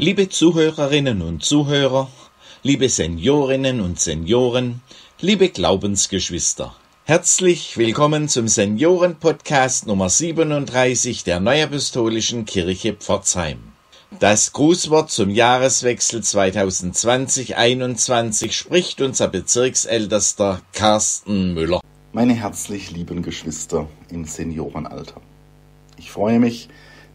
Liebe Zuhörerinnen und Zuhörer, liebe Seniorinnen und Senioren, liebe Glaubensgeschwister, herzlich willkommen zum Seniorenpodcast Nummer 37 der Neuapostolischen Kirche Pforzheim. Das Grußwort zum Jahreswechsel 2020-21 spricht unser Bezirksältester Carsten Müller. Meine herzlich lieben Geschwister im Seniorenalter. Ich freue mich,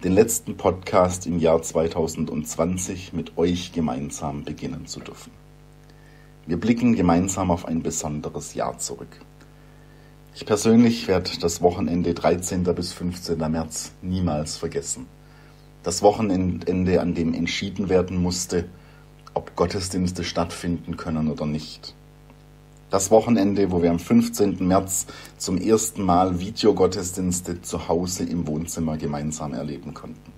den letzten Podcast im Jahr 2020 mit euch gemeinsam beginnen zu dürfen. Wir blicken gemeinsam auf ein besonderes Jahr zurück. Ich persönlich werde das Wochenende 13. bis 15. März niemals vergessen das Wochenende, an dem entschieden werden musste, ob Gottesdienste stattfinden können oder nicht. Das Wochenende, wo wir am 15. März zum ersten Mal Videogottesdienste zu Hause im Wohnzimmer gemeinsam erleben konnten.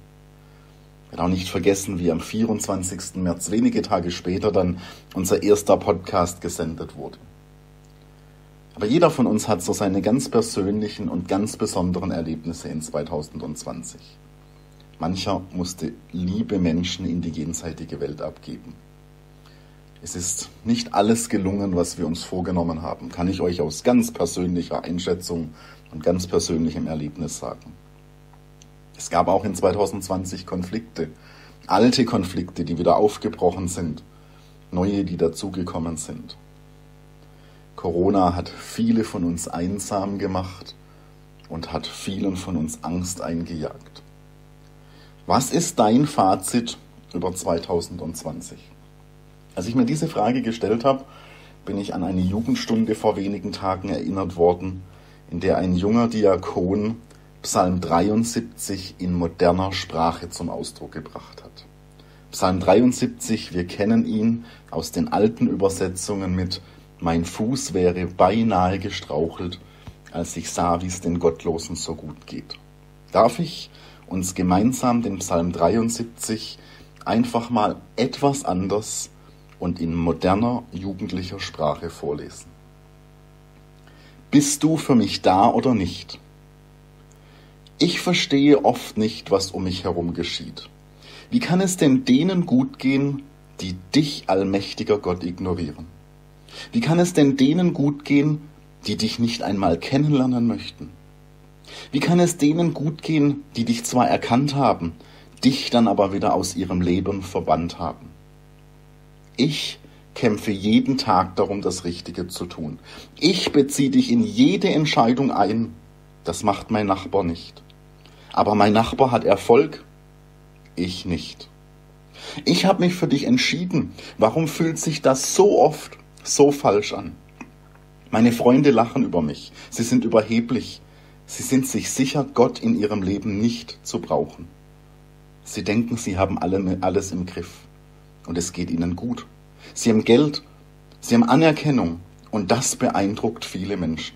Werde auch nicht vergessen, wie am 24. März, wenige Tage später, dann unser erster Podcast gesendet wurde. Aber jeder von uns hat so seine ganz persönlichen und ganz besonderen Erlebnisse in 2020. Mancher musste liebe Menschen in die jenseitige Welt abgeben. Es ist nicht alles gelungen, was wir uns vorgenommen haben, kann ich euch aus ganz persönlicher Einschätzung und ganz persönlichem Erlebnis sagen. Es gab auch in 2020 Konflikte, alte Konflikte, die wieder aufgebrochen sind, neue, die dazugekommen sind. Corona hat viele von uns einsam gemacht und hat vielen von uns Angst eingejagt. Was ist dein Fazit über 2020? Als ich mir diese Frage gestellt habe, bin ich an eine Jugendstunde vor wenigen Tagen erinnert worden, in der ein junger Diakon Psalm 73 in moderner Sprache zum Ausdruck gebracht hat. Psalm 73, wir kennen ihn aus den alten Übersetzungen mit Mein Fuß wäre beinahe gestrauchelt, als ich sah, wie es den Gottlosen so gut geht. Darf ich uns gemeinsam den Psalm 73 einfach mal etwas anders und in moderner jugendlicher Sprache vorlesen. Bist du für mich da oder nicht? Ich verstehe oft nicht, was um mich herum geschieht. Wie kann es denn denen gut gehen, die dich, allmächtiger Gott, ignorieren? Wie kann es denn denen gut gehen, die dich nicht einmal kennenlernen möchten? Wie kann es denen gut gehen, die dich zwar erkannt haben, dich dann aber wieder aus ihrem Leben verbannt haben? Ich kämpfe jeden Tag darum, das Richtige zu tun. Ich beziehe dich in jede Entscheidung ein. Das macht mein Nachbar nicht. Aber mein Nachbar hat Erfolg, ich nicht. Ich habe mich für dich entschieden. Warum fühlt sich das so oft so falsch an? Meine Freunde lachen über mich. Sie sind überheblich. Sie sind sich sicher, Gott in ihrem Leben nicht zu brauchen. Sie denken, sie haben alle, alles im Griff und es geht ihnen gut. Sie haben Geld, sie haben Anerkennung und das beeindruckt viele Menschen.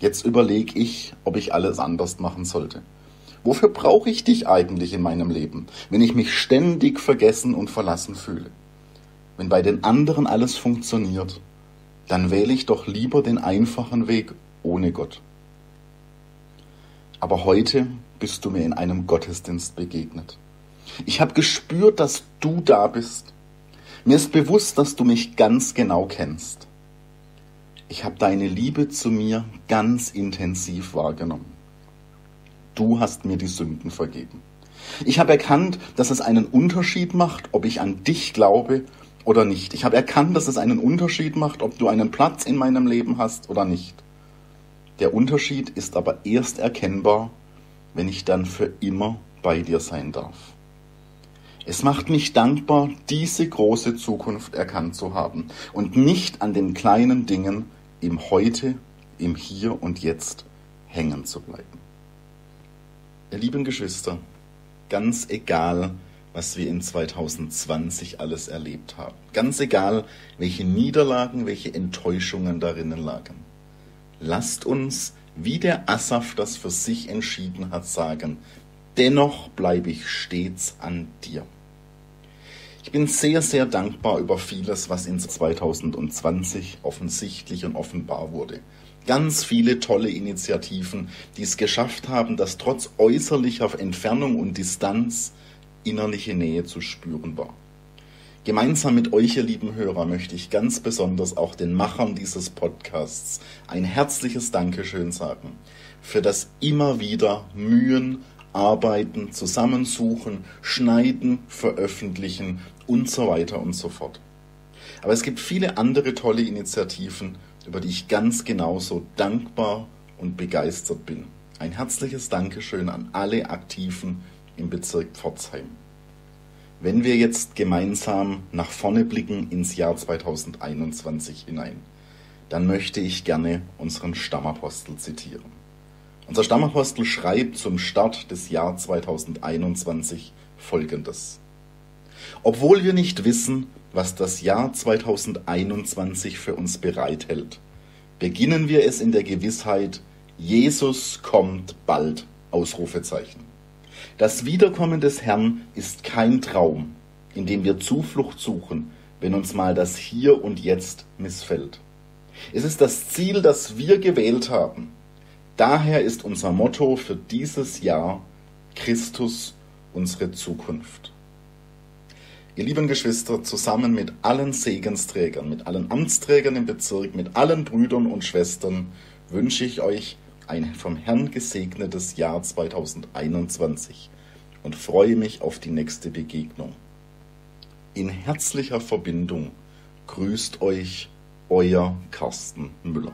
Jetzt überlege ich, ob ich alles anders machen sollte. Wofür brauche ich dich eigentlich in meinem Leben, wenn ich mich ständig vergessen und verlassen fühle? Wenn bei den anderen alles funktioniert, dann wähle ich doch lieber den einfachen Weg ohne Gott. Aber heute bist du mir in einem Gottesdienst begegnet. Ich habe gespürt, dass du da bist. Mir ist bewusst, dass du mich ganz genau kennst. Ich habe deine Liebe zu mir ganz intensiv wahrgenommen. Du hast mir die Sünden vergeben. Ich habe erkannt, dass es einen Unterschied macht, ob ich an dich glaube oder nicht. Ich habe erkannt, dass es einen Unterschied macht, ob du einen Platz in meinem Leben hast oder nicht. Der Unterschied ist aber erst erkennbar, wenn ich dann für immer bei dir sein darf. Es macht mich dankbar, diese große Zukunft erkannt zu haben und nicht an den kleinen Dingen im Heute, im Hier und Jetzt hängen zu bleiben. Ihr lieben Geschwister, ganz egal, was wir in 2020 alles erlebt haben, ganz egal, welche Niederlagen, welche Enttäuschungen darinnen lagen, lasst uns, wie der Asaf das für sich entschieden hat, sagen, dennoch bleibe ich stets an dir. Ich bin sehr, sehr dankbar über vieles, was in 2020 offensichtlich und offenbar wurde. Ganz viele tolle Initiativen, die es geschafft haben, dass trotz äußerlicher Entfernung und Distanz innerliche Nähe zu spüren war. Gemeinsam mit euch, ihr lieben Hörer, möchte ich ganz besonders auch den Machern dieses Podcasts ein herzliches Dankeschön sagen für das immer wieder Mühen, Arbeiten, Zusammensuchen, Schneiden, Veröffentlichen und so weiter und so fort. Aber es gibt viele andere tolle Initiativen, über die ich ganz genauso dankbar und begeistert bin. Ein herzliches Dankeschön an alle Aktiven im Bezirk Pforzheim. Wenn wir jetzt gemeinsam nach vorne blicken ins Jahr 2021 hinein, dann möchte ich gerne unseren Stammapostel zitieren. Unser Stammapostel schreibt zum Start des Jahr 2021 folgendes. Obwohl wir nicht wissen, was das Jahr 2021 für uns bereithält, beginnen wir es in der Gewissheit, Jesus kommt bald. Das Wiederkommen des Herrn ist kein Traum, in dem wir Zuflucht suchen, wenn uns mal das Hier und Jetzt missfällt. Es ist das Ziel, das wir gewählt haben. Daher ist unser Motto für dieses Jahr Christus unsere Zukunft. Ihr lieben Geschwister, zusammen mit allen Segensträgern, mit allen Amtsträgern im Bezirk, mit allen Brüdern und Schwestern wünsche ich euch ein vom Herrn gesegnetes Jahr 2021 und freue mich auf die nächste Begegnung. In herzlicher Verbindung grüßt euch euer Carsten Müller.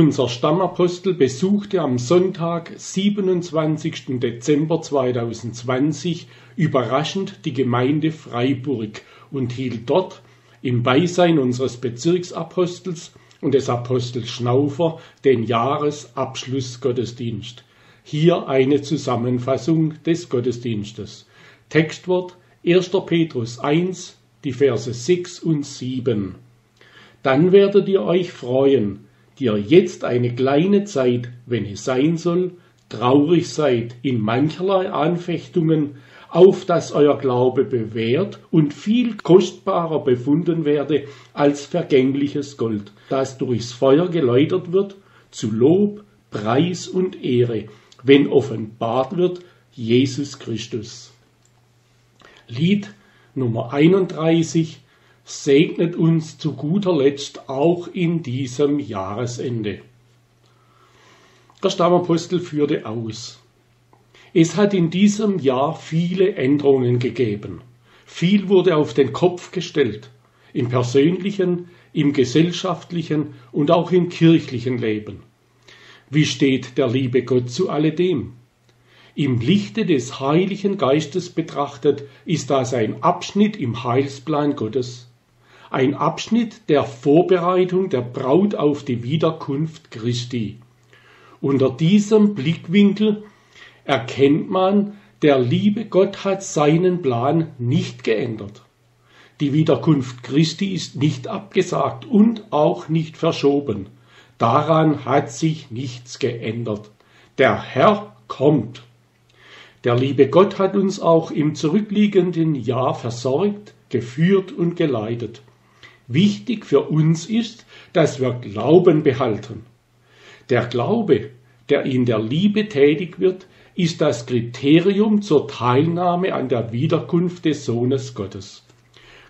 Unser Stammapostel besuchte am Sonntag, 27. Dezember 2020, überraschend die Gemeinde Freiburg und hielt dort im Beisein unseres Bezirksapostels und des Apostels Schnaufer den Jahresabschlussgottesdienst. Hier eine Zusammenfassung des Gottesdienstes. Textwort 1. Petrus 1, die Verse 6 und 7. Dann werdet ihr euch freuen, die ihr jetzt eine kleine Zeit, wenn es sein soll, traurig seid in mancherlei Anfechtungen, auf dass euer Glaube bewährt und viel kostbarer befunden werde als vergängliches Gold, das durchs Feuer geläutert wird, zu Lob, Preis und Ehre, wenn offenbart wird Jesus Christus. Lied Nummer 31 segnet uns zu guter Letzt auch in diesem Jahresende. Der Stammapostel führte aus. Es hat in diesem Jahr viele Änderungen gegeben. Viel wurde auf den Kopf gestellt, im persönlichen, im gesellschaftlichen und auch im kirchlichen Leben. Wie steht der liebe Gott zu alledem? Im Lichte des Heiligen Geistes betrachtet ist das ein Abschnitt im Heilsplan Gottes ein Abschnitt der Vorbereitung der Braut auf die Wiederkunft Christi. Unter diesem Blickwinkel erkennt man, der liebe Gott hat seinen Plan nicht geändert. Die Wiederkunft Christi ist nicht abgesagt und auch nicht verschoben. Daran hat sich nichts geändert. Der Herr kommt. Der liebe Gott hat uns auch im zurückliegenden Jahr versorgt, geführt und geleitet. Wichtig für uns ist, dass wir Glauben behalten. Der Glaube, der in der Liebe tätig wird, ist das Kriterium zur Teilnahme an der Wiederkunft des Sohnes Gottes.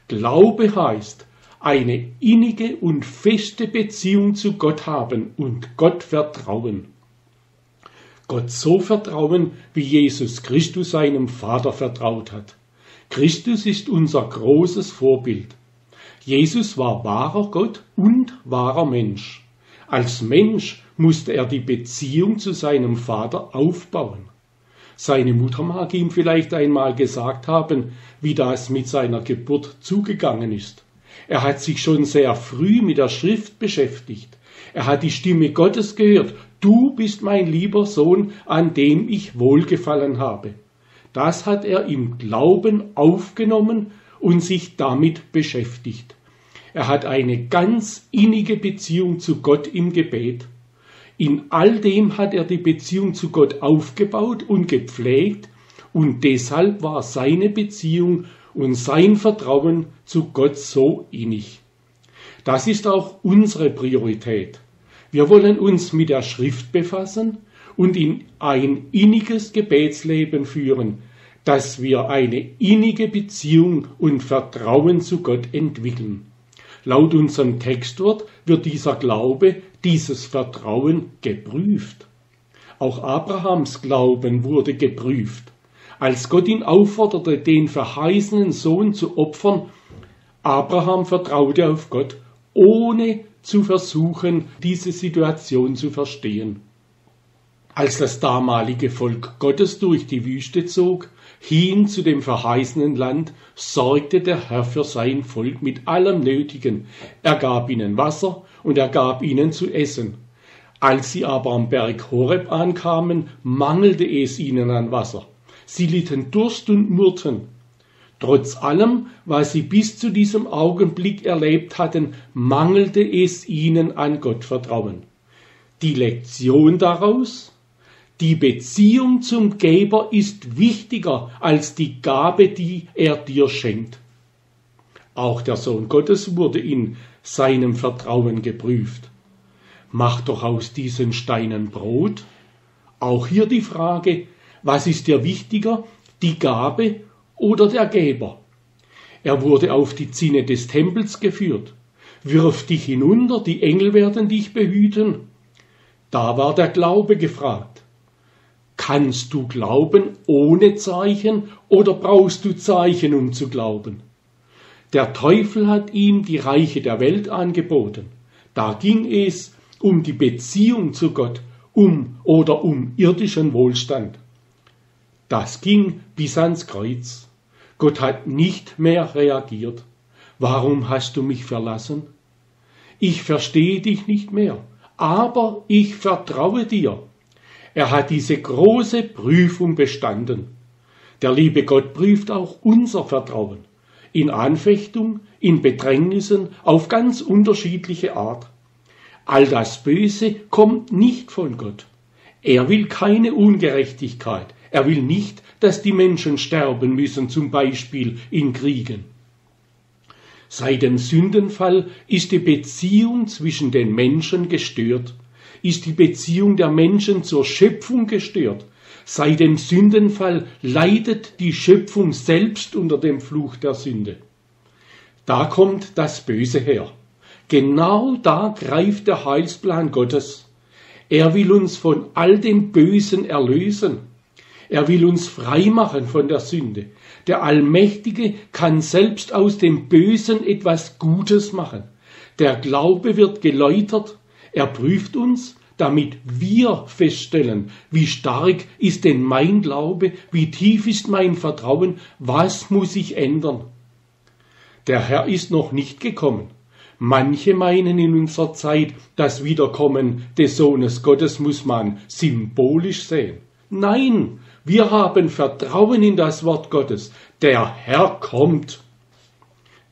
Glaube heißt, eine innige und feste Beziehung zu Gott haben und Gott vertrauen. Gott so vertrauen, wie Jesus Christus seinem Vater vertraut hat. Christus ist unser großes Vorbild. Jesus war wahrer Gott und wahrer Mensch. Als Mensch musste er die Beziehung zu seinem Vater aufbauen. Seine Mutter mag ihm vielleicht einmal gesagt haben, wie das mit seiner Geburt zugegangen ist. Er hat sich schon sehr früh mit der Schrift beschäftigt. Er hat die Stimme Gottes gehört. Du bist mein lieber Sohn, an dem ich wohlgefallen habe. Das hat er im Glauben aufgenommen und sich damit beschäftigt. Er hat eine ganz innige Beziehung zu Gott im Gebet. In all dem hat er die Beziehung zu Gott aufgebaut und gepflegt und deshalb war seine Beziehung und sein Vertrauen zu Gott so innig. Das ist auch unsere Priorität. Wir wollen uns mit der Schrift befassen und in ein inniges Gebetsleben führen, dass wir eine innige Beziehung und Vertrauen zu Gott entwickeln. Laut unserem Textwort wird dieser Glaube, dieses Vertrauen geprüft. Auch Abrahams Glauben wurde geprüft. Als Gott ihn aufforderte, den verheißenen Sohn zu opfern, Abraham vertraute auf Gott, ohne zu versuchen, diese Situation zu verstehen. Als das damalige Volk Gottes durch die Wüste zog, hin zu dem verheißenen Land, sorgte der Herr für sein Volk mit allem Nötigen. Er gab ihnen Wasser und er gab ihnen zu essen. Als sie aber am Berg Horeb ankamen, mangelte es ihnen an Wasser. Sie litten Durst und murrten. Trotz allem, was sie bis zu diesem Augenblick erlebt hatten, mangelte es ihnen an Gottvertrauen. Die Lektion daraus? Die Beziehung zum Geber ist wichtiger als die Gabe, die er dir schenkt. Auch der Sohn Gottes wurde in seinem Vertrauen geprüft. Mach doch aus diesen Steinen Brot. Auch hier die Frage, was ist dir wichtiger, die Gabe oder der Geber? Er wurde auf die Zinne des Tempels geführt. Wirf dich hinunter, die Engel werden dich behüten. Da war der Glaube gefragt. Kannst du glauben ohne Zeichen oder brauchst du Zeichen, um zu glauben? Der Teufel hat ihm die Reiche der Welt angeboten. Da ging es um die Beziehung zu Gott, um oder um irdischen Wohlstand. Das ging bis ans Kreuz. Gott hat nicht mehr reagiert. Warum hast du mich verlassen? Ich verstehe dich nicht mehr, aber ich vertraue dir. Er hat diese große Prüfung bestanden. Der liebe Gott prüft auch unser Vertrauen. In Anfechtung, in Bedrängnissen, auf ganz unterschiedliche Art. All das Böse kommt nicht von Gott. Er will keine Ungerechtigkeit. Er will nicht, dass die Menschen sterben müssen, zum Beispiel in Kriegen. Seit dem Sündenfall ist die Beziehung zwischen den Menschen gestört ist die Beziehung der Menschen zur Schöpfung gestört. Seit dem Sündenfall leidet die Schöpfung selbst unter dem Fluch der Sünde. Da kommt das Böse her. Genau da greift der Heilsplan Gottes. Er will uns von all dem Bösen erlösen. Er will uns frei machen von der Sünde. Der Allmächtige kann selbst aus dem Bösen etwas Gutes machen. Der Glaube wird geläutert er prüft uns, damit wir feststellen, wie stark ist denn mein Glaube, wie tief ist mein Vertrauen, was muss ich ändern. Der Herr ist noch nicht gekommen. Manche meinen in unserer Zeit, das Wiederkommen des Sohnes Gottes muss man symbolisch sehen. Nein, wir haben Vertrauen in das Wort Gottes. Der Herr kommt.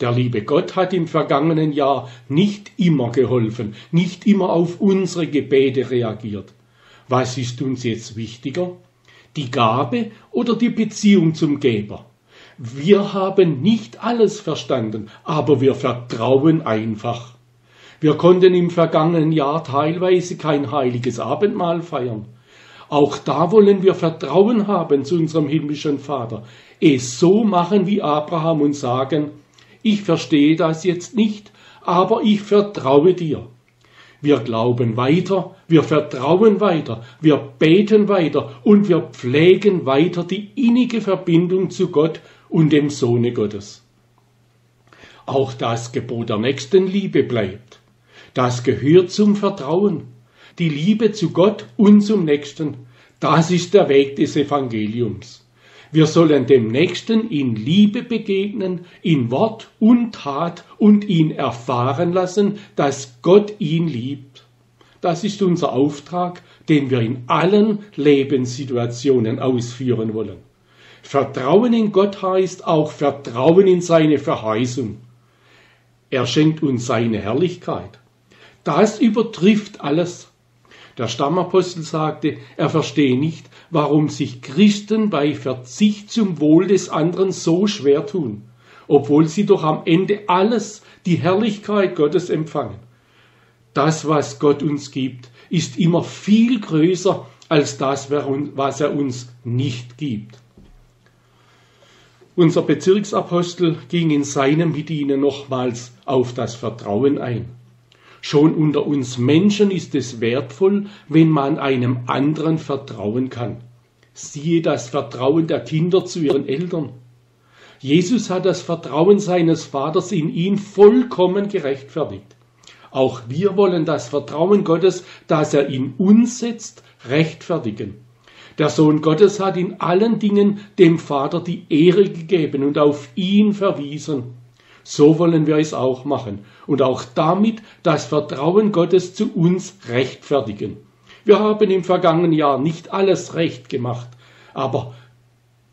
Der liebe Gott hat im vergangenen Jahr nicht immer geholfen, nicht immer auf unsere Gebete reagiert. Was ist uns jetzt wichtiger? Die Gabe oder die Beziehung zum Geber? Wir haben nicht alles verstanden, aber wir vertrauen einfach. Wir konnten im vergangenen Jahr teilweise kein heiliges Abendmahl feiern. Auch da wollen wir Vertrauen haben zu unserem himmlischen Vater, es so machen wie Abraham und sagen, ich verstehe das jetzt nicht, aber ich vertraue dir. Wir glauben weiter, wir vertrauen weiter, wir beten weiter und wir pflegen weiter die innige Verbindung zu Gott und dem Sohne Gottes. Auch das Gebot der Nächstenliebe bleibt. Das gehört zum Vertrauen. Die Liebe zu Gott und zum Nächsten. Das ist der Weg des Evangeliums. Wir sollen dem Nächsten in Liebe begegnen, in Wort und Tat und ihn erfahren lassen, dass Gott ihn liebt. Das ist unser Auftrag, den wir in allen Lebenssituationen ausführen wollen. Vertrauen in Gott heißt auch Vertrauen in seine Verheißung. Er schenkt uns seine Herrlichkeit. Das übertrifft alles. Der Stammapostel sagte, er verstehe nicht, warum sich Christen bei Verzicht zum Wohl des anderen so schwer tun, obwohl sie doch am Ende alles, die Herrlichkeit Gottes empfangen. Das, was Gott uns gibt, ist immer viel größer als das, was er uns nicht gibt. Unser Bezirksapostel ging in seinem Bedienen nochmals auf das Vertrauen ein. Schon unter uns Menschen ist es wertvoll, wenn man einem anderen vertrauen kann. Siehe das Vertrauen der Kinder zu ihren Eltern. Jesus hat das Vertrauen seines Vaters in ihn vollkommen gerechtfertigt. Auch wir wollen das Vertrauen Gottes, das er in uns setzt, rechtfertigen. Der Sohn Gottes hat in allen Dingen dem Vater die Ehre gegeben und auf ihn verwiesen. So wollen wir es auch machen und auch damit das Vertrauen Gottes zu uns rechtfertigen. Wir haben im vergangenen Jahr nicht alles recht gemacht, aber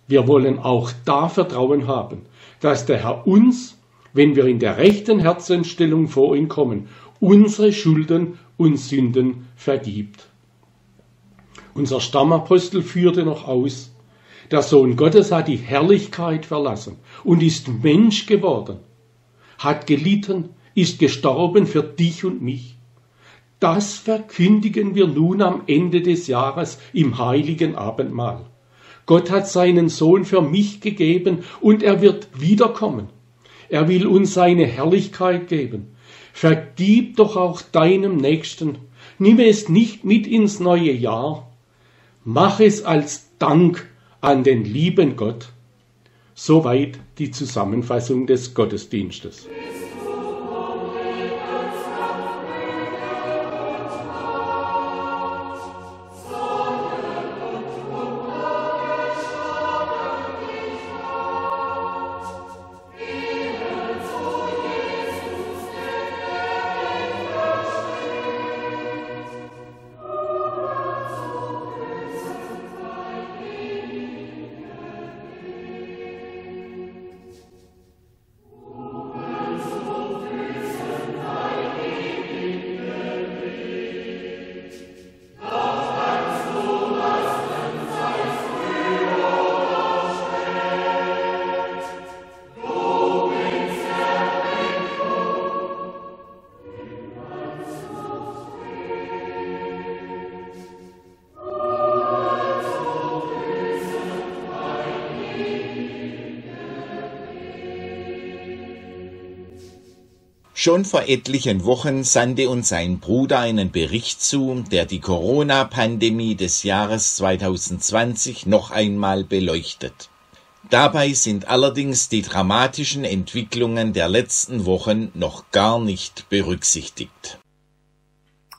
wir wollen auch da Vertrauen haben, dass der Herr uns, wenn wir in der rechten Herzensstellung vor ihn kommen, unsere Schulden und Sünden vergibt. Unser Stammapostel führte noch aus, der Sohn Gottes hat die Herrlichkeit verlassen und ist Mensch geworden hat gelitten, ist gestorben für dich und mich. Das verkündigen wir nun am Ende des Jahres im heiligen Abendmahl. Gott hat seinen Sohn für mich gegeben und er wird wiederkommen. Er will uns seine Herrlichkeit geben. Vergib doch auch deinem Nächsten. Nimm es nicht mit ins neue Jahr. Mach es als Dank an den lieben Gott. Soweit die Zusammenfassung des Gottesdienstes. Schon vor etlichen Wochen sandte uns ein Bruder einen Bericht zu, der die Corona-Pandemie des Jahres 2020 noch einmal beleuchtet. Dabei sind allerdings die dramatischen Entwicklungen der letzten Wochen noch gar nicht berücksichtigt.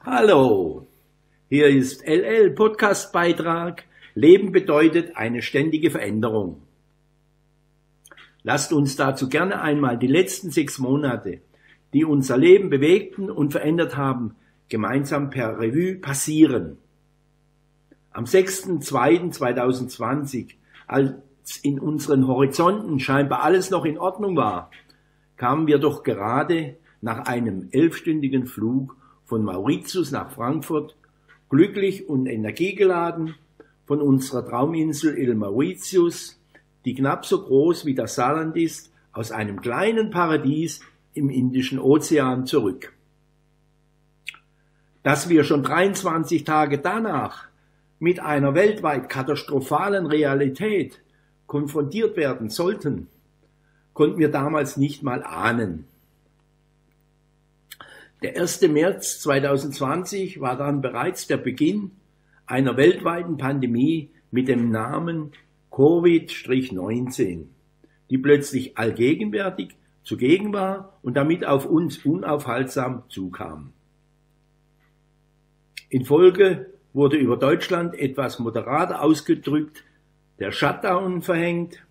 Hallo, hier ist LL Podcast Beitrag. Leben bedeutet eine ständige Veränderung. Lasst uns dazu gerne einmal die letzten sechs Monate die unser Leben bewegten und verändert haben, gemeinsam per Revue passieren. Am 6.2.2020, als in unseren Horizonten scheinbar alles noch in Ordnung war, kamen wir doch gerade nach einem elfstündigen Flug von Mauritius nach Frankfurt glücklich und energiegeladen von unserer Trauminsel Il Mauritius, die knapp so groß wie das Saarland ist, aus einem kleinen Paradies im Indischen Ozean zurück. Dass wir schon 23 Tage danach mit einer weltweit katastrophalen Realität konfrontiert werden sollten, konnten wir damals nicht mal ahnen. Der 1. März 2020 war dann bereits der Beginn einer weltweiten Pandemie mit dem Namen Covid-19, die plötzlich allgegenwärtig zugegen war und damit auf uns unaufhaltsam zukam. In Folge wurde über Deutschland etwas moderater ausgedrückt der Shutdown verhängt.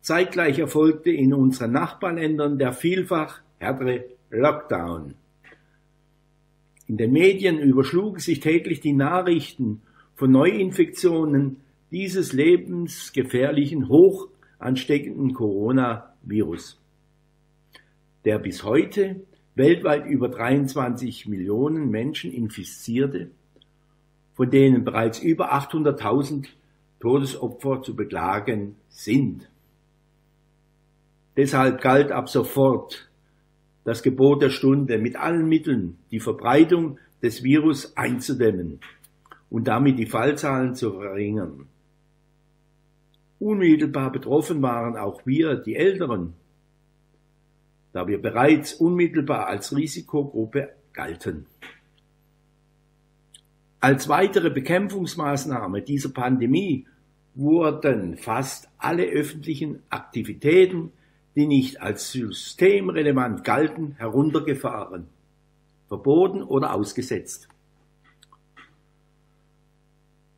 Zeitgleich erfolgte in unseren Nachbarländern der vielfach härtere Lockdown. In den Medien überschlugen sich täglich die Nachrichten von Neuinfektionen dieses lebensgefährlichen, hoch ansteckenden Coronavirus, der bis heute weltweit über 23 Millionen Menschen infizierte, von denen bereits über 800.000 Todesopfer zu beklagen sind. Deshalb galt ab sofort das Gebot der Stunde, mit allen Mitteln die Verbreitung des Virus einzudämmen und damit die Fallzahlen zu verringern. Unmittelbar betroffen waren auch wir, die Älteren, da wir bereits unmittelbar als Risikogruppe galten. Als weitere Bekämpfungsmaßnahme dieser Pandemie wurden fast alle öffentlichen Aktivitäten, die nicht als systemrelevant galten, heruntergefahren, verboten oder ausgesetzt.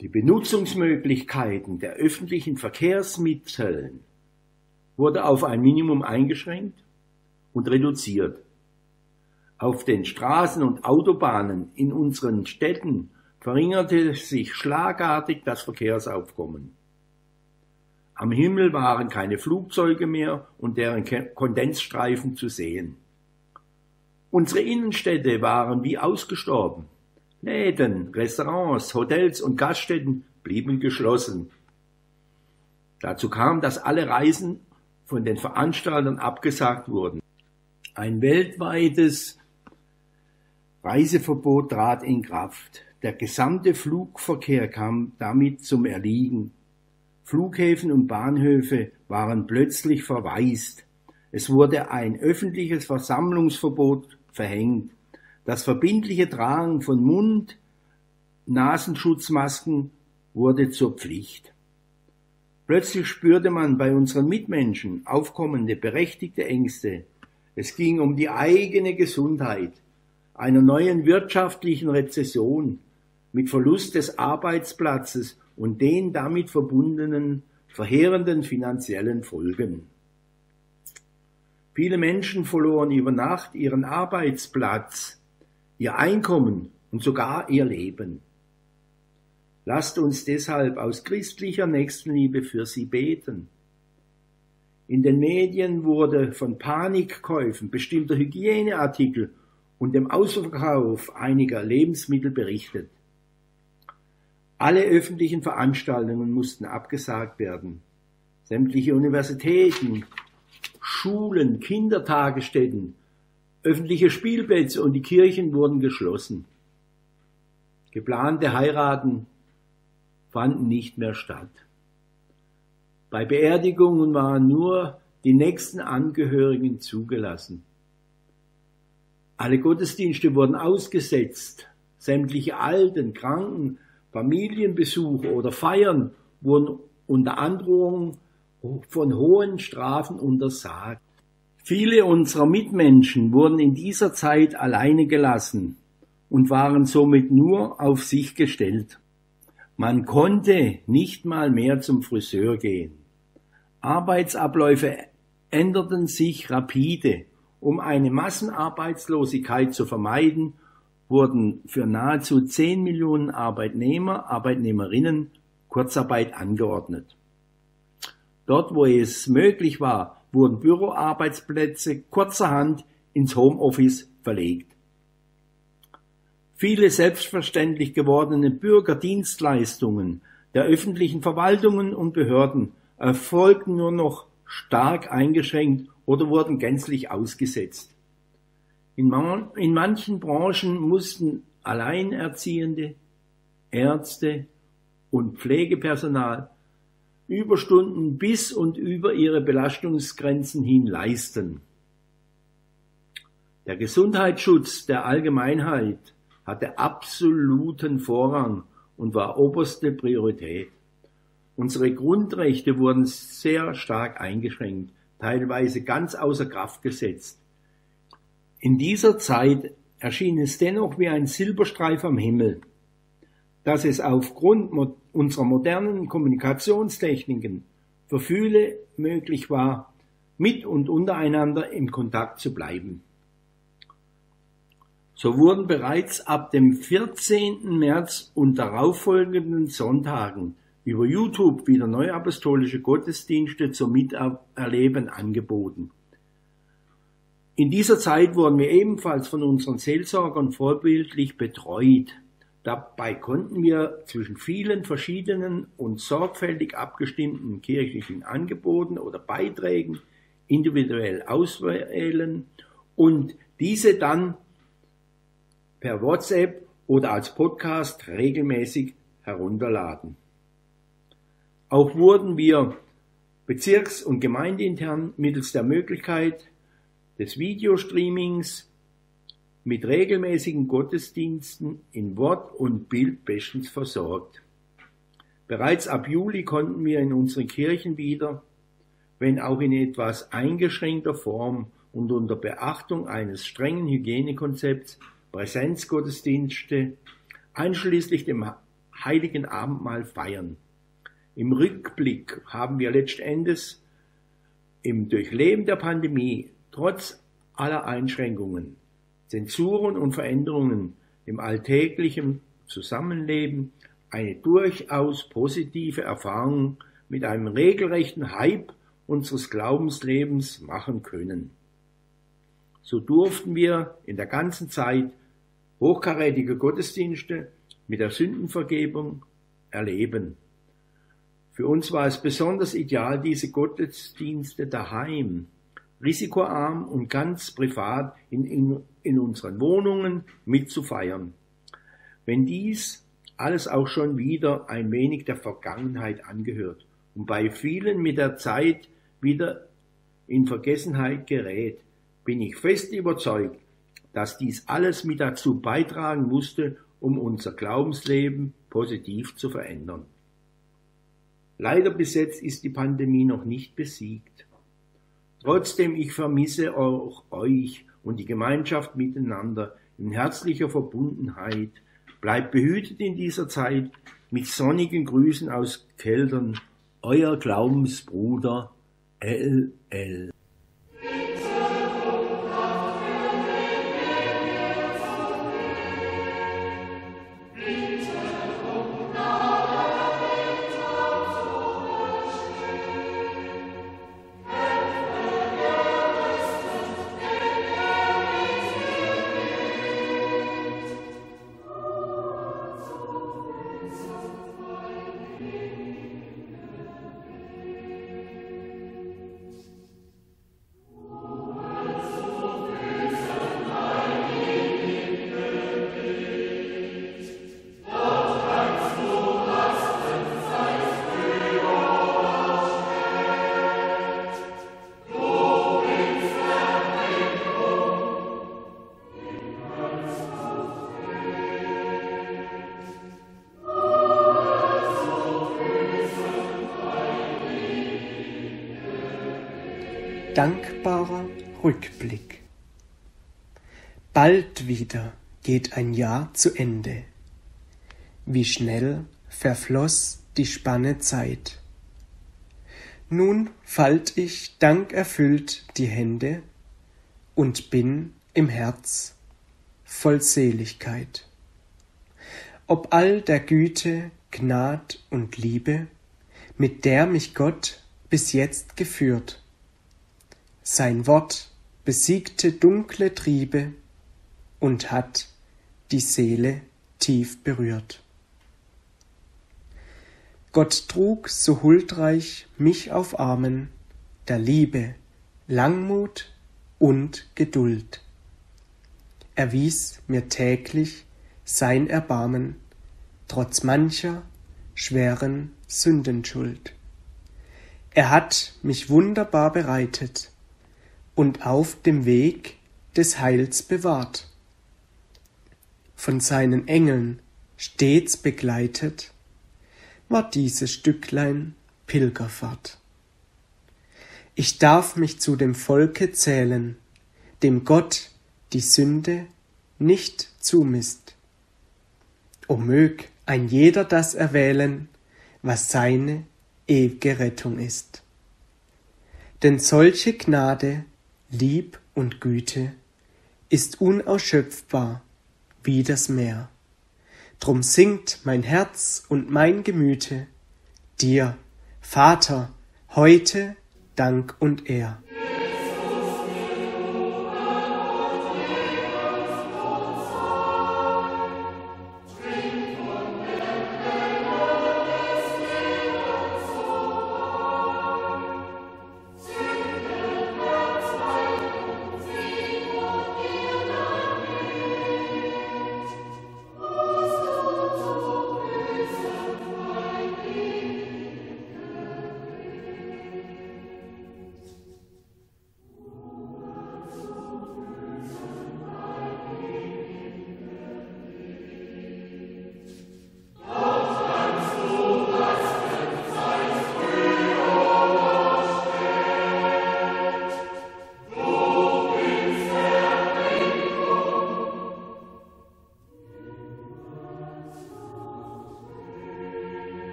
Die Benutzungsmöglichkeiten der öffentlichen Verkehrsmittel wurde auf ein Minimum eingeschränkt und reduziert. Auf den Straßen und Autobahnen in unseren Städten verringerte sich schlagartig das Verkehrsaufkommen. Am Himmel waren keine Flugzeuge mehr und deren Kondensstreifen zu sehen. Unsere Innenstädte waren wie ausgestorben. Läden, Restaurants, Hotels und Gaststätten blieben geschlossen. Dazu kam, dass alle Reisen von den Veranstaltern abgesagt wurden. Ein weltweites Reiseverbot trat in Kraft. Der gesamte Flugverkehr kam damit zum Erliegen. Flughäfen und Bahnhöfe waren plötzlich verwaist. Es wurde ein öffentliches Versammlungsverbot verhängt. Das verbindliche Tragen von Mund, Nasenschutzmasken wurde zur Pflicht. Plötzlich spürte man bei unseren Mitmenschen aufkommende berechtigte Ängste. Es ging um die eigene Gesundheit, einer neuen wirtschaftlichen Rezession mit Verlust des Arbeitsplatzes und den damit verbundenen verheerenden finanziellen Folgen. Viele Menschen verloren über Nacht ihren Arbeitsplatz, ihr Einkommen und sogar ihr Leben. Lasst uns deshalb aus christlicher Nächstenliebe für sie beten. In den Medien wurde von Panikkäufen bestimmter Hygieneartikel und dem Ausverkauf einiger Lebensmittel berichtet. Alle öffentlichen Veranstaltungen mussten abgesagt werden. Sämtliche Universitäten, Schulen, Kindertagesstätten Öffentliche Spielplätze und die Kirchen wurden geschlossen. Geplante Heiraten fanden nicht mehr statt. Bei Beerdigungen waren nur die nächsten Angehörigen zugelassen. Alle Gottesdienste wurden ausgesetzt. Sämtliche Alten, Kranken, Familienbesuche oder Feiern wurden unter Androhung von hohen Strafen untersagt. Viele unserer Mitmenschen wurden in dieser Zeit alleine gelassen und waren somit nur auf sich gestellt. Man konnte nicht mal mehr zum Friseur gehen. Arbeitsabläufe änderten sich rapide. Um eine Massenarbeitslosigkeit zu vermeiden, wurden für nahezu 10 Millionen Arbeitnehmer, Arbeitnehmerinnen Kurzarbeit angeordnet. Dort, wo es möglich war, wurden Büroarbeitsplätze kurzerhand ins Homeoffice verlegt. Viele selbstverständlich gewordene Bürgerdienstleistungen der öffentlichen Verwaltungen und Behörden erfolgten nur noch stark eingeschränkt oder wurden gänzlich ausgesetzt. In, man in manchen Branchen mussten Alleinerziehende, Ärzte und Pflegepersonal Überstunden bis und über ihre Belastungsgrenzen hin leisten. Der Gesundheitsschutz der Allgemeinheit hatte absoluten Vorrang und war oberste Priorität. Unsere Grundrechte wurden sehr stark eingeschränkt, teilweise ganz außer Kraft gesetzt. In dieser Zeit erschien es dennoch wie ein Silberstreif am Himmel, dass es aufgrund unserer modernen Kommunikationstechniken für viele möglich war, mit und untereinander in Kontakt zu bleiben. So wurden bereits ab dem 14. März und darauffolgenden Sonntagen über YouTube wieder neuapostolische Gottesdienste zum Miterleben angeboten. In dieser Zeit wurden wir ebenfalls von unseren Seelsorgern vorbildlich betreut. Dabei konnten wir zwischen vielen verschiedenen und sorgfältig abgestimmten kirchlichen Angeboten oder Beiträgen individuell auswählen und diese dann per WhatsApp oder als Podcast regelmäßig herunterladen. Auch wurden wir bezirks- und gemeindeintern mittels der Möglichkeit des Videostreamings mit regelmäßigen Gottesdiensten in Wort und Bild bestens versorgt. Bereits ab Juli konnten wir in unseren Kirchen wieder, wenn auch in etwas eingeschränkter Form und unter Beachtung eines strengen Hygienekonzepts, Präsenzgottesdienste einschließlich dem heiligen Abendmahl feiern. Im Rückblick haben wir letztendlich im Durchleben der Pandemie trotz aller Einschränkungen, Zensuren und Veränderungen im alltäglichen Zusammenleben eine durchaus positive Erfahrung mit einem regelrechten Hype unseres Glaubenslebens machen können. So durften wir in der ganzen Zeit hochkarätige Gottesdienste mit der Sündenvergebung erleben. Für uns war es besonders ideal, diese Gottesdienste daheim, risikoarm und ganz privat in, in, in unseren Wohnungen mitzufeiern. Wenn dies alles auch schon wieder ein wenig der Vergangenheit angehört und bei vielen mit der Zeit wieder in Vergessenheit gerät, bin ich fest überzeugt, dass dies alles mit dazu beitragen musste, um unser Glaubensleben positiv zu verändern. Leider bis jetzt ist die Pandemie noch nicht besiegt. Trotzdem, ich vermisse auch euch und die Gemeinschaft miteinander in herzlicher Verbundenheit. Bleibt behütet in dieser Zeit mit sonnigen Grüßen aus Keldern, euer Glaubensbruder LL. Dankbarer Rückblick. Bald wieder geht ein Jahr zu Ende. Wie schnell verfloss die Spanne Zeit. Nun falt ich dankerfüllt die Hände und bin im Herz voll Seligkeit. Ob all der Güte, Gnad und Liebe, mit der mich Gott bis jetzt geführt, sein Wort besiegte dunkle Triebe und hat die Seele tief berührt. Gott trug so huldreich mich auf Armen der Liebe, Langmut und Geduld. Er wies mir täglich sein Erbarmen, trotz mancher schweren Sündenschuld. Er hat mich wunderbar bereitet, und auf dem Weg des Heils bewahrt. Von seinen Engeln stets begleitet, war dieses Stücklein Pilgerfahrt. Ich darf mich zu dem Volke zählen, dem Gott die Sünde nicht zumisst. O mög ein jeder das erwählen, was seine ew'ge Rettung ist. Denn solche Gnade, Lieb und Güte ist unausschöpfbar wie das Meer. Drum singt mein Herz und mein Gemüte dir, Vater, heute Dank und Ehr.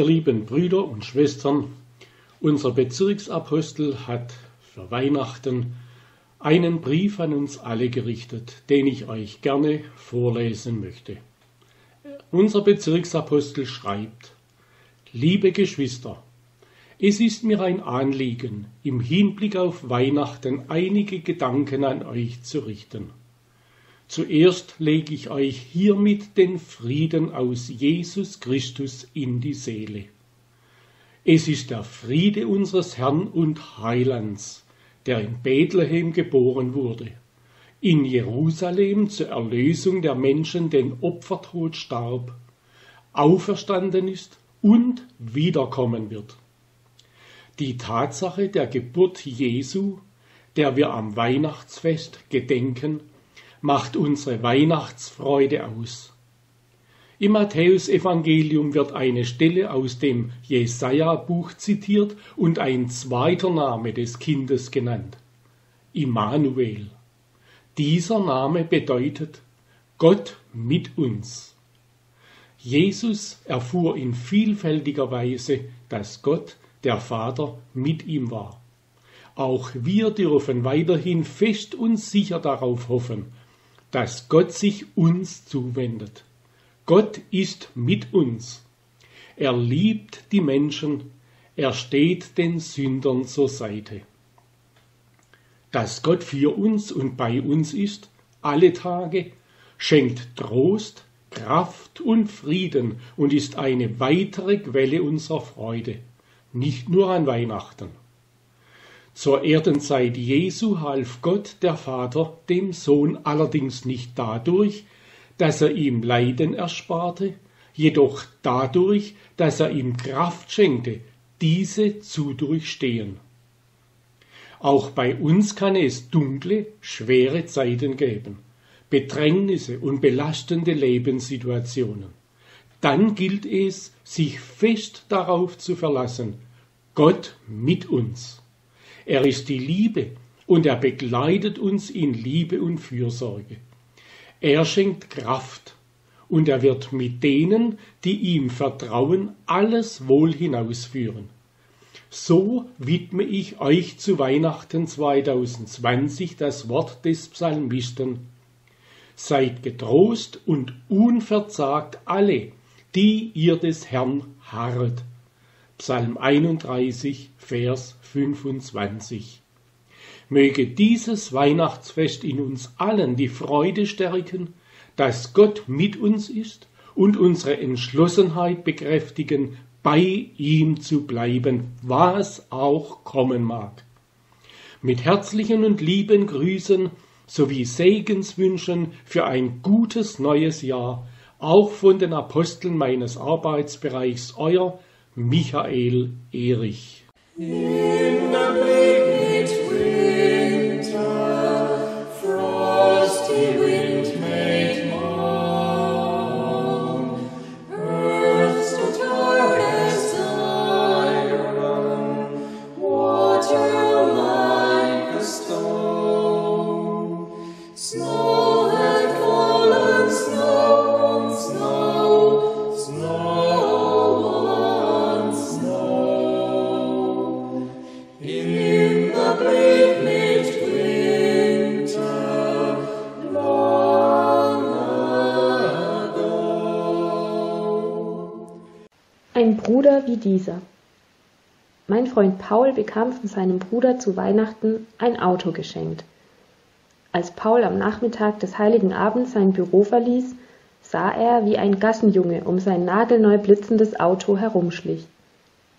Ihr lieben Brüder und Schwestern, unser Bezirksapostel hat für Weihnachten einen Brief an uns alle gerichtet, den ich euch gerne vorlesen möchte. Unser Bezirksapostel schreibt, Liebe Geschwister, es ist mir ein Anliegen, im Hinblick auf Weihnachten einige Gedanken an euch zu richten. Zuerst lege ich euch hiermit den Frieden aus Jesus Christus in die Seele. Es ist der Friede unseres Herrn und Heilands, der in Bethlehem geboren wurde, in Jerusalem zur Erlösung der Menschen den Opfertod starb, auferstanden ist und wiederkommen wird. Die Tatsache der Geburt Jesu, der wir am Weihnachtsfest gedenken, macht unsere Weihnachtsfreude aus. Im Matthäusevangelium wird eine Stelle aus dem Jesaja-Buch zitiert und ein zweiter Name des Kindes genannt. Immanuel. Dieser Name bedeutet Gott mit uns. Jesus erfuhr in vielfältiger Weise, dass Gott, der Vater, mit ihm war. Auch wir dürfen weiterhin fest und sicher darauf hoffen, dass Gott sich uns zuwendet. Gott ist mit uns. Er liebt die Menschen, er steht den Sündern zur Seite. Dass Gott für uns und bei uns ist, alle Tage, schenkt Trost, Kraft und Frieden und ist eine weitere Quelle unserer Freude, nicht nur an Weihnachten. Zur Erdenzeit Jesu half Gott der Vater dem Sohn allerdings nicht dadurch, dass er ihm Leiden ersparte, jedoch dadurch, dass er ihm Kraft schenkte, diese zu durchstehen. Auch bei uns kann es dunkle, schwere Zeiten geben, Bedrängnisse und belastende Lebenssituationen. Dann gilt es, sich fest darauf zu verlassen, Gott mit uns. Er ist die Liebe und er begleitet uns in Liebe und Fürsorge. Er schenkt Kraft und er wird mit denen, die ihm vertrauen, alles wohl hinausführen. So widme ich euch zu Weihnachten 2020 das Wort des Psalmisten. Seid getrost und unverzagt alle, die ihr des Herrn harret. Psalm 31, Vers 25. Möge dieses Weihnachtsfest in uns allen die Freude stärken, dass Gott mit uns ist und unsere Entschlossenheit bekräftigen, bei ihm zu bleiben, was auch kommen mag. mit herzlichen und lieben Grüßen sowie Segenswünschen für ein gutes neues Jahr, auch von den Aposteln meines Arbeitsbereichs, euer Michael Erich. Ein Bruder wie dieser. Mein Freund Paul bekam von seinem Bruder zu Weihnachten ein Auto geschenkt. Als Paul am Nachmittag des heiligen Abends sein Büro verließ, sah er, wie ein Gassenjunge um sein nagelneu blitzendes Auto herumschlich.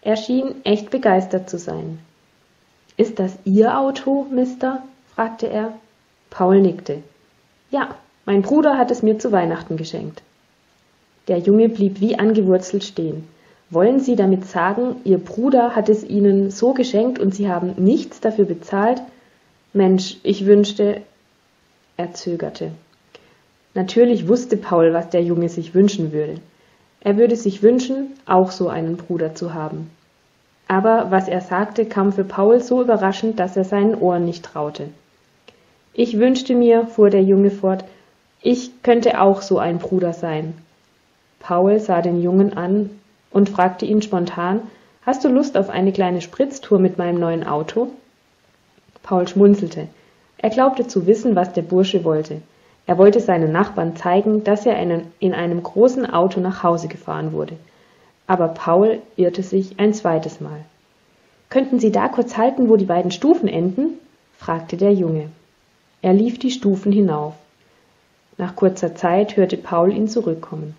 Er schien echt begeistert zu sein. Ist das Ihr Auto, Mister? fragte er. Paul nickte. Ja, mein Bruder hat es mir zu Weihnachten geschenkt. Der Junge blieb wie angewurzelt stehen. Wollen Sie damit sagen, Ihr Bruder hat es Ihnen so geschenkt und Sie haben nichts dafür bezahlt? Mensch, ich wünschte. Er zögerte. Natürlich wusste Paul, was der Junge sich wünschen würde. Er würde sich wünschen, auch so einen Bruder zu haben. Aber was er sagte, kam für Paul so überraschend, dass er seinen Ohren nicht traute. Ich wünschte mir, fuhr der Junge fort, ich könnte auch so ein Bruder sein. Paul sah den Jungen an und fragte ihn spontan, Hast du Lust auf eine kleine Spritztour mit meinem neuen Auto? Paul schmunzelte. Er glaubte zu wissen, was der Bursche wollte. Er wollte seinen Nachbarn zeigen, dass er in einem großen Auto nach Hause gefahren wurde. Aber Paul irrte sich ein zweites Mal. Könnten Sie da kurz halten, wo die beiden Stufen enden? fragte der Junge. Er lief die Stufen hinauf. Nach kurzer Zeit hörte Paul ihn zurückkommen.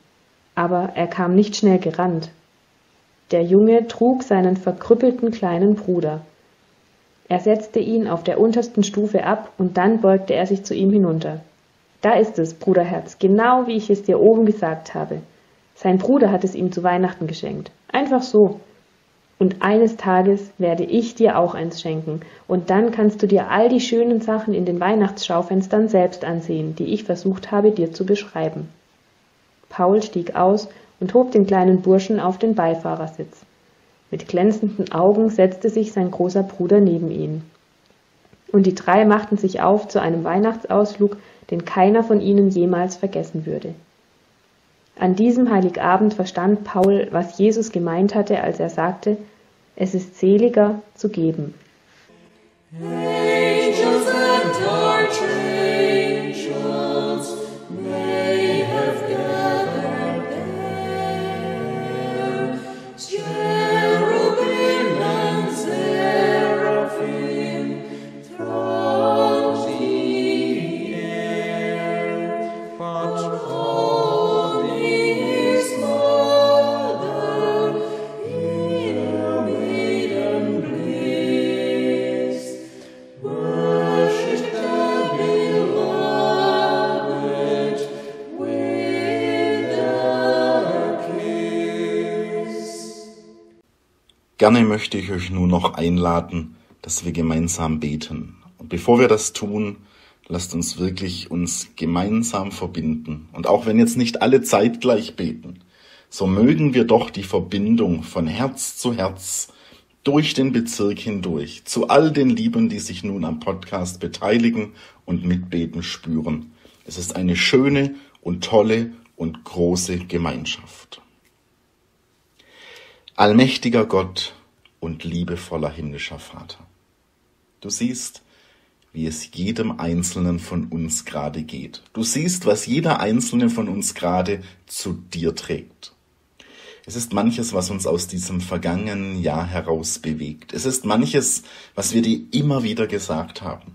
Aber er kam nicht schnell gerannt, der Junge trug seinen verkrüppelten kleinen Bruder. Er setzte ihn auf der untersten Stufe ab, und dann beugte er sich zu ihm hinunter. Da ist es, Bruderherz, genau wie ich es dir oben gesagt habe. Sein Bruder hat es ihm zu Weihnachten geschenkt. Einfach so. Und eines Tages werde ich dir auch eins schenken, und dann kannst du dir all die schönen Sachen in den Weihnachtsschaufenstern selbst ansehen, die ich versucht habe dir zu beschreiben. Paul stieg aus und hob den kleinen Burschen auf den Beifahrersitz. Mit glänzenden Augen setzte sich sein großer Bruder neben ihn. Und die drei machten sich auf zu einem Weihnachtsausflug, den keiner von ihnen jemals vergessen würde. An diesem Heiligabend verstand Paul, was Jesus gemeint hatte, als er sagte, es ist seliger zu geben. Angels and Gerne möchte ich euch nun noch einladen, dass wir gemeinsam beten. Und bevor wir das tun, lasst uns wirklich uns gemeinsam verbinden. Und auch wenn jetzt nicht alle zeitgleich beten, so mögen wir doch die Verbindung von Herz zu Herz durch den Bezirk hindurch zu all den Lieben, die sich nun am Podcast beteiligen und mitbeten spüren. Es ist eine schöne und tolle und große Gemeinschaft. Allmächtiger Gott und liebevoller himmlischer Vater. Du siehst, wie es jedem Einzelnen von uns gerade geht. Du siehst, was jeder Einzelne von uns gerade zu dir trägt. Es ist manches, was uns aus diesem vergangenen Jahr heraus bewegt. Es ist manches, was wir dir immer wieder gesagt haben.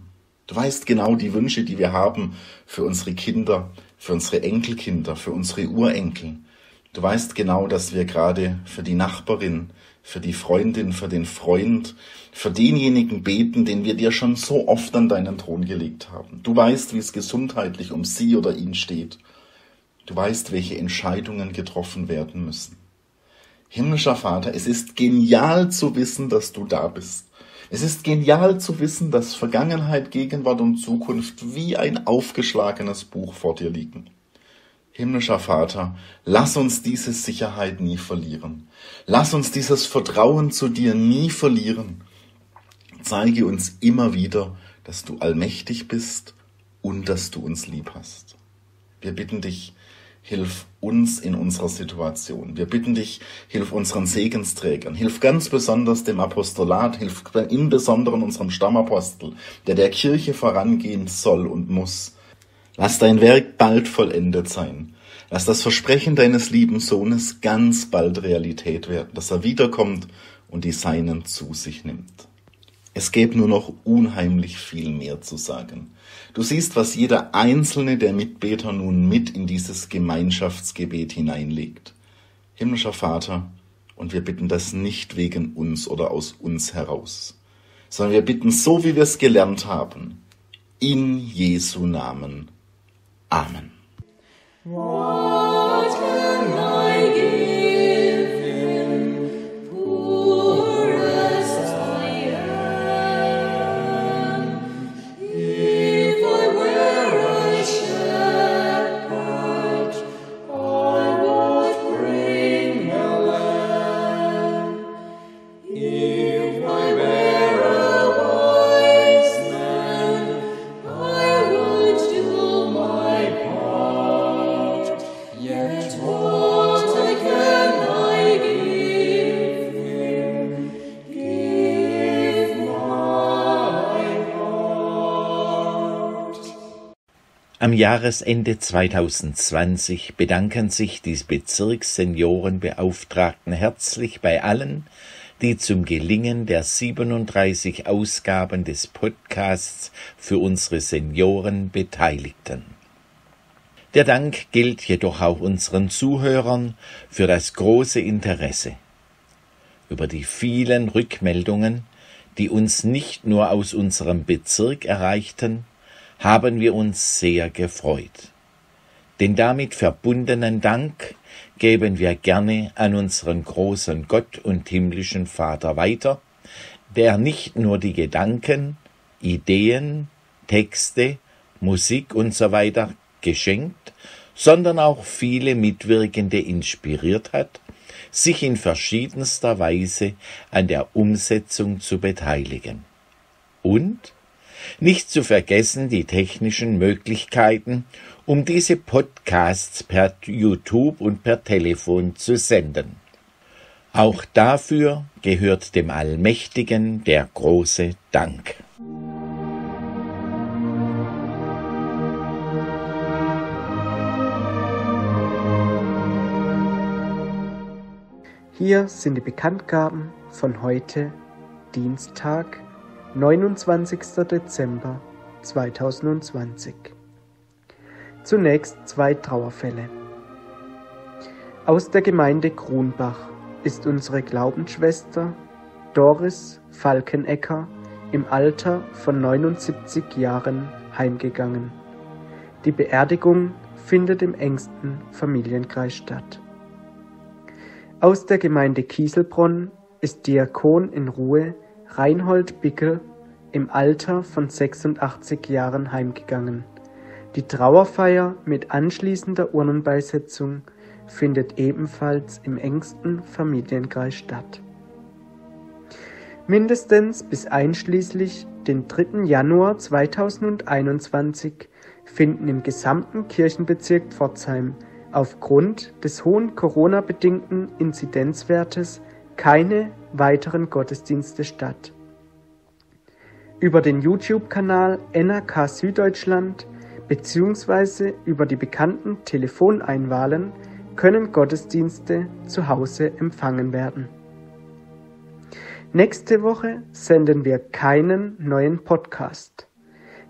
Du weißt genau die Wünsche, die wir haben für unsere Kinder, für unsere Enkelkinder, für unsere Urenkel. Du weißt genau, dass wir gerade für die Nachbarin, für die Freundin, für den Freund, für denjenigen beten, den wir dir schon so oft an deinen Thron gelegt haben. Du weißt, wie es gesundheitlich um sie oder ihn steht. Du weißt, welche Entscheidungen getroffen werden müssen. Himmlischer Vater, es ist genial zu wissen, dass du da bist. Es ist genial zu wissen, dass Vergangenheit, Gegenwart und Zukunft wie ein aufgeschlagenes Buch vor dir liegen. Himmlischer Vater, lass uns diese Sicherheit nie verlieren. Lass uns dieses Vertrauen zu dir nie verlieren. Zeige uns immer wieder, dass du allmächtig bist und dass du uns lieb hast. Wir bitten dich, Hilf uns in unserer Situation. Wir bitten dich, hilf unseren Segensträgern, hilf ganz besonders dem Apostolat, hilf im Besonderen unserem Stammapostel, der der Kirche vorangehen soll und muss. Lass dein Werk bald vollendet sein. Lass das Versprechen deines lieben Sohnes ganz bald Realität werden, dass er wiederkommt und die Seinen zu sich nimmt. Es gäbe nur noch unheimlich viel mehr zu sagen. Du siehst, was jeder einzelne der Mitbeter nun mit in dieses Gemeinschaftsgebet hineinlegt. Himmlischer Vater, und wir bitten das nicht wegen uns oder aus uns heraus, sondern wir bitten so, wie wir es gelernt haben, in Jesu Namen. Amen. Am Jahresende 2020 bedanken sich die Bezirksseniorenbeauftragten herzlich bei allen, die zum Gelingen der 37 Ausgaben des Podcasts für unsere Senioren beteiligten. Der Dank gilt jedoch auch unseren Zuhörern für das große Interesse. Über die vielen Rückmeldungen, die uns nicht nur aus unserem Bezirk erreichten, haben wir uns sehr gefreut. Den damit verbundenen Dank geben wir gerne an unseren großen Gott und himmlischen Vater weiter, der nicht nur die Gedanken, Ideen, Texte, Musik und so geschenkt, sondern auch viele Mitwirkende inspiriert hat, sich in verschiedenster Weise an der Umsetzung zu beteiligen. Und nicht zu vergessen die technischen Möglichkeiten, um diese Podcasts per YouTube und per Telefon zu senden. Auch dafür gehört dem Allmächtigen der große Dank. Hier sind die Bekanntgaben von heute, Dienstag, 29. Dezember 2020. Zunächst zwei Trauerfälle. Aus der Gemeinde Grunbach ist unsere Glaubensschwester Doris Falkenecker im Alter von 79 Jahren heimgegangen. Die Beerdigung findet im engsten Familienkreis statt. Aus der Gemeinde Kieselbronn ist Diakon in Ruhe Reinhold Bickel im Alter von 86 Jahren heimgegangen. Die Trauerfeier mit anschließender Urnenbeisetzung findet ebenfalls im engsten Familienkreis statt. Mindestens bis einschließlich den 3. Januar 2021 finden im gesamten Kirchenbezirk Pforzheim aufgrund des hohen Corona-bedingten Inzidenzwertes keine weiteren Gottesdienste statt. Über den YouTube-Kanal NRK Süddeutschland bzw. über die bekannten Telefoneinwahlen können Gottesdienste zu Hause empfangen werden. Nächste Woche senden wir keinen neuen Podcast.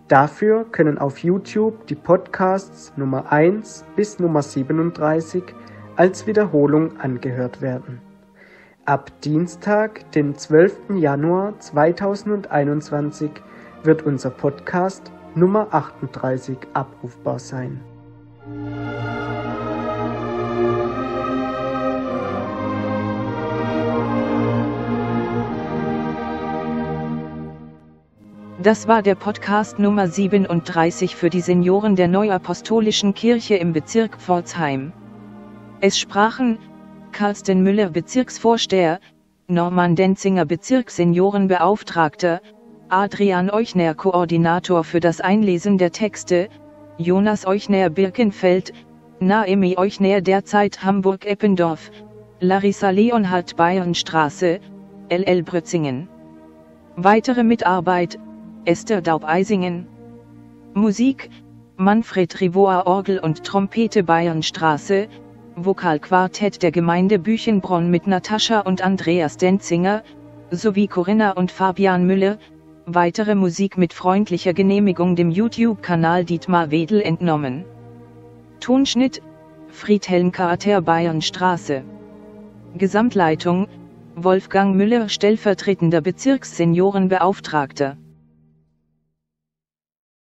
Dafür können auf YouTube die Podcasts Nummer 1 bis Nummer 37 als Wiederholung angehört werden. Ab Dienstag, den 12. Januar 2021, wird unser Podcast Nummer 38 abrufbar sein. Das war der Podcast Nummer 37 für die Senioren der Neuapostolischen Kirche im Bezirk Pforzheim. Es sprachen Carsten Müller Bezirksvorsteher, Norman Denzinger Bezirksseniorenbeauftragter, Adrian Euchner Koordinator für das Einlesen der Texte, Jonas Euchner Birkenfeld, Naemi Euchner derzeit Hamburg-Eppendorf, Larissa Leonhardt Bayernstraße, LL Brötzingen. Weitere Mitarbeit, Esther Daubeisingen. Musik, Manfred Rivoa Orgel und Trompete Bayernstraße, Vokalquartett der Gemeinde Büchenbronn mit Natascha und Andreas Denzinger, sowie Corinna und Fabian Müller, weitere Musik mit freundlicher Genehmigung dem YouTube-Kanal Dietmar Wedel entnommen. Tonschnitt, Friedhelm Carter Bayernstraße. Gesamtleitung, Wolfgang Müller stellvertretender Bezirksseniorenbeauftragter.